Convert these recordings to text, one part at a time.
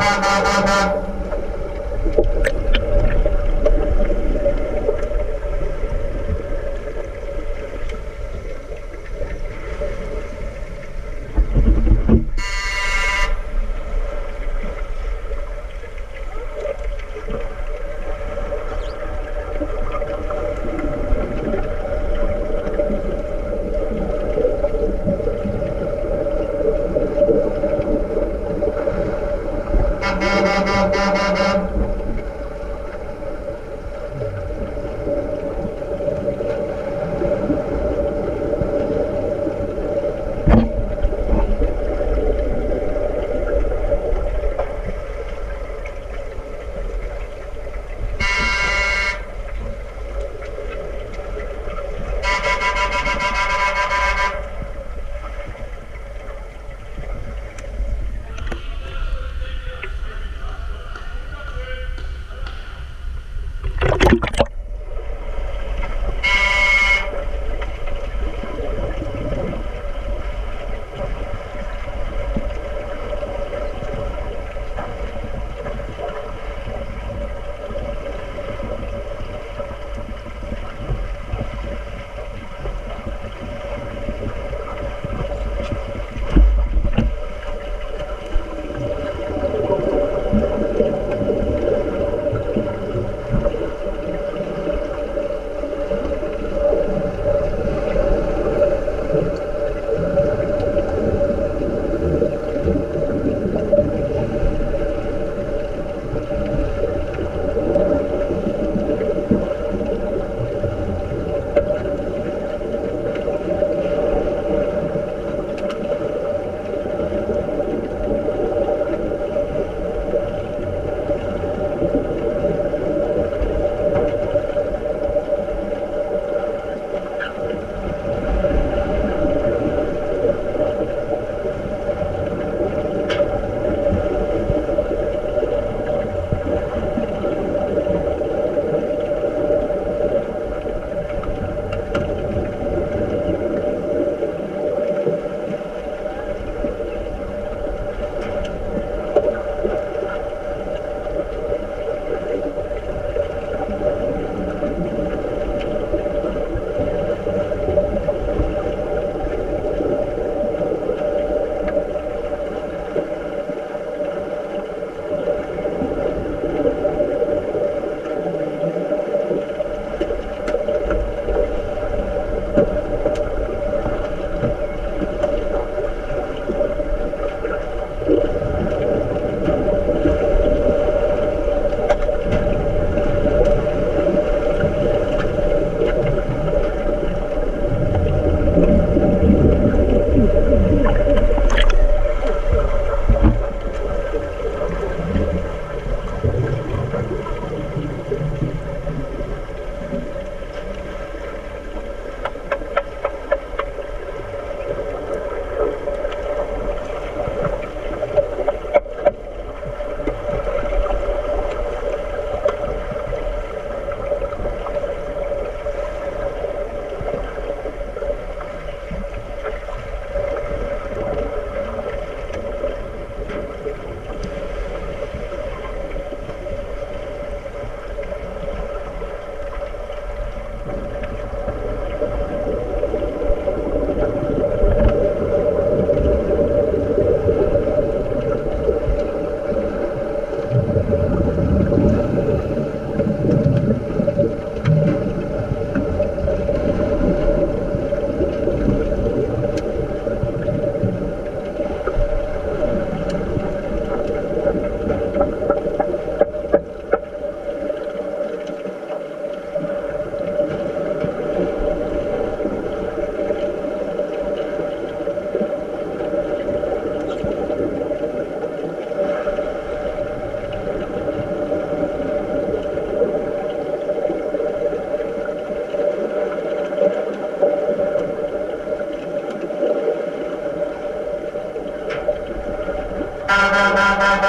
Thank you. ba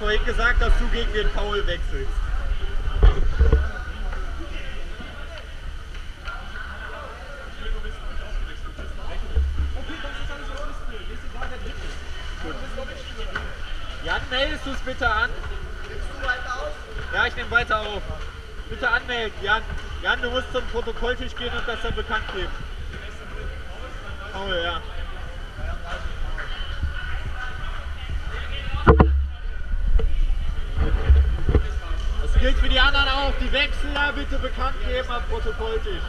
vorhin gesagt, dass du gegen den Paul wechselst. Jan, meldest du es bitte an? Nimmst du weiter auf? Ja, ich nehme weiter auf. Bitte anmelden, Jan. Jan, du musst zum Protokolltisch gehen und das dann bekannt geben. Paul, ja. Das gilt für die anderen auch. Die Wechsler bitte bekannt geben am Protokolltisch.